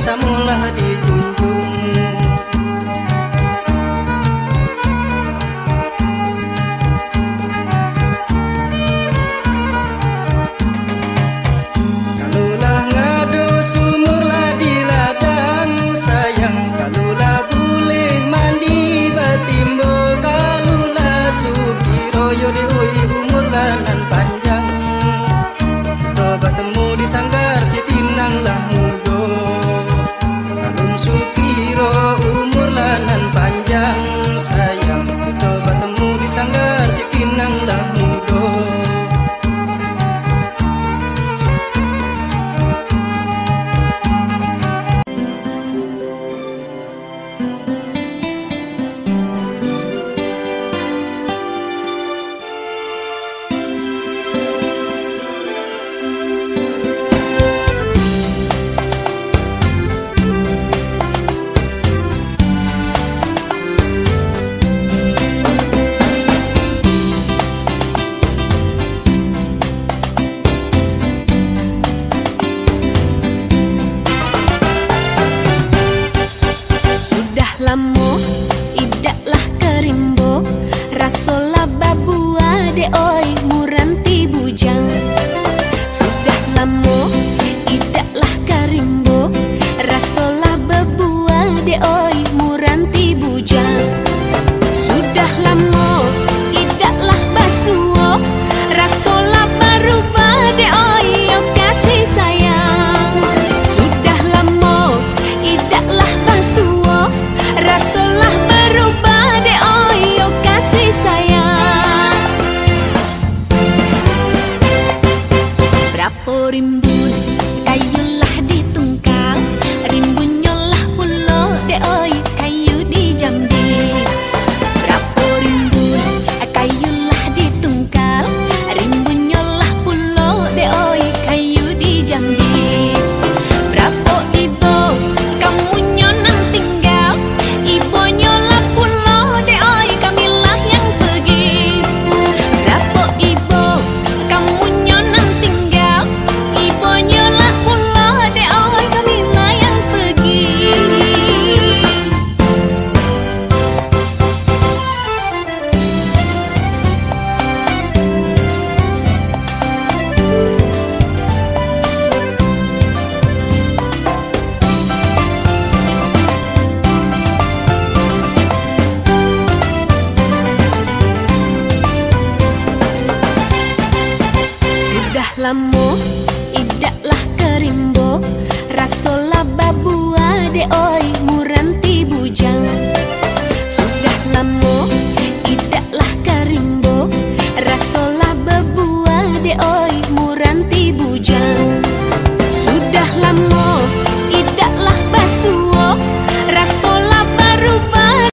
dijunjung samulah de hoy.